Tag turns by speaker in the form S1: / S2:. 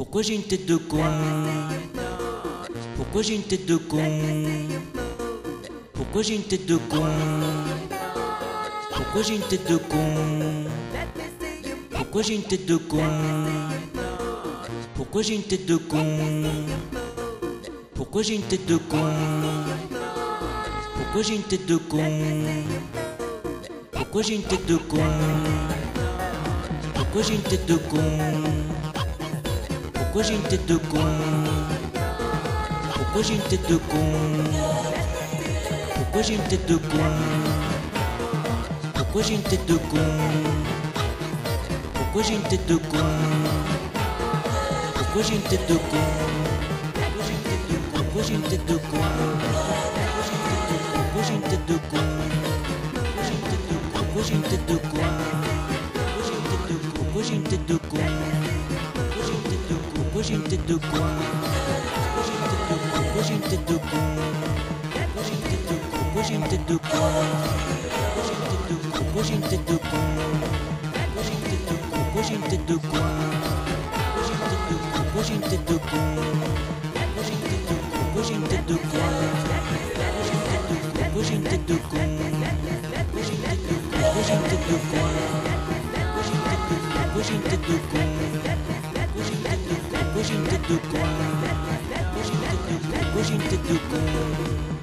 S1: Pourquoi j'ai une tête de con Pourquoi j'ai une tête de con Pourquoi j'ai une tête de con Pourquoi j'ai une tête de con Pourquoi j'ai une tête de con Pourquoi j'ai une tête de con Pourquoi j'ai une tête de con Pourquoi j'ai une tête de con Pourquoi j'ai une tête de con Pourquoi j'ai une tête de con Pourquoi j'ai une tête de con Pourquoi j'ai une tête de con Pourquoi j'ai une tête de con Pourquoi j'ai une tête de con Pourquoi j'ai une tête de con Pourquoi j'ai une tête de con Pourquoi j'ai une tête de con Pourquoi j'ai une tête de con Pourquoi j'ai une tête de con Pourquoi j'ai une tête de con Pourquoi j'ai une tête de con Pourquoi j'ai une tête de con Pourquoi j'ai une tête de con Pourquoi j'ai une tête de con Pourquoi j'ai une tête de con Pourquoi j'ai une tête de con Pourquoi j'ai une tête de con Pourquoi j'ai une tête de con Pourquoi j'ai une tête de con Pourquoi Hoje em tudo com Hoje em tudo com Hoje em tudo com